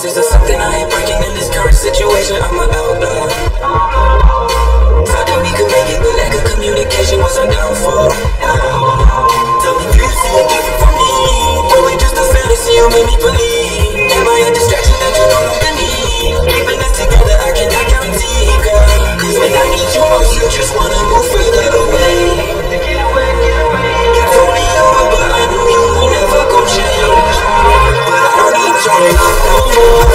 promises are something I ain't breaking in this current situation. I'm an outlaw. Thought that we could make it, but lack of communication was our downfall. Tell me you see it different from me. Though just a fantasy, you made me believe. Love